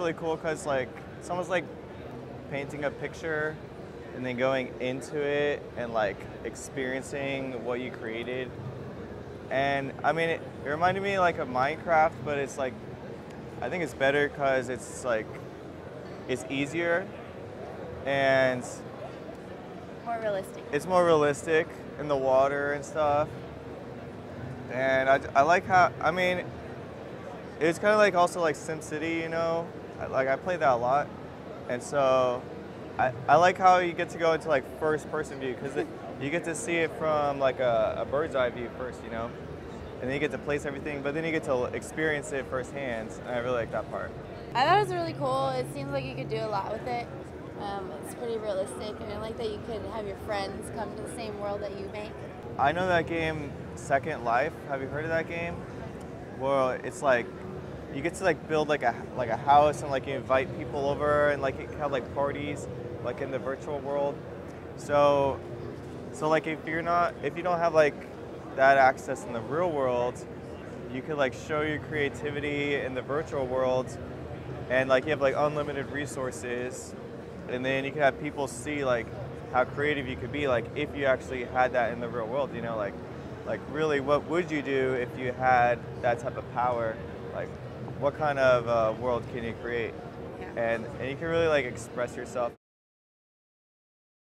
really cool because like it's almost like painting a picture and then going into it and like experiencing what you created. And I mean, it, it reminded me like of Minecraft, but it's like I think it's better because it's like it's easier and More realistic. it's more realistic in the water and stuff. And I, I like how, I mean, it's kind of like also like SimCity, you know? Like I play that a lot. And so I, I like how you get to go into like first person view because you get to see it from like a, a bird's eye view first, you know? And then you get to place everything, but then you get to experience it firsthand. And I really like that part. I thought it was really cool. It seems like you could do a lot with it. Um, it's pretty realistic, and I like that you could have your friends come to the same world that you make. I know that game Second Life. Have you heard of that game? Well, it's like you get to like build like a like a house and like you invite people over and like have like parties like in the virtual world. So so like if you're not if you don't have like that access in the real world, you could like show your creativity in the virtual world and like you have like unlimited resources and then you can have people see like how creative you could be like if you actually had that in the real world you know like like really what would you do if you had that type of power like what kind of uh, world can you create Yeah. and and you can really like express yourself